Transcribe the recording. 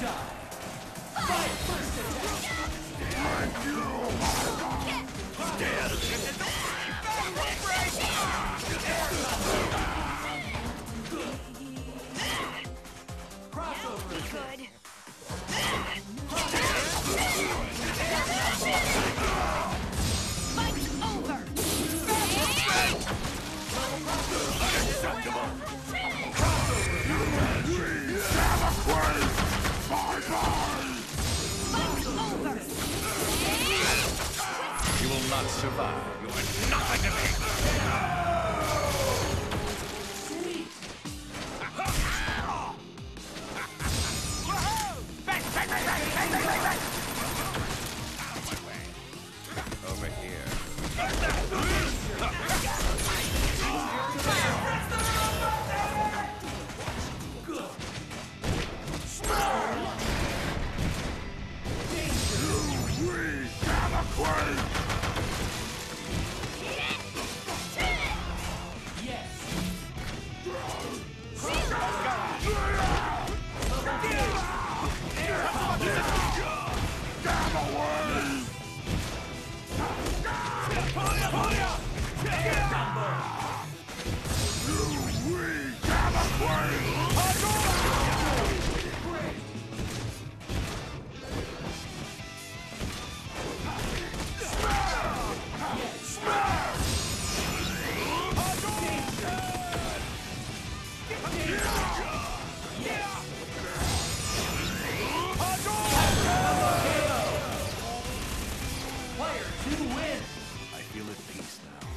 die. Fight first attack. not survive. You are nothing to me! Over here. You! I feel at peace now.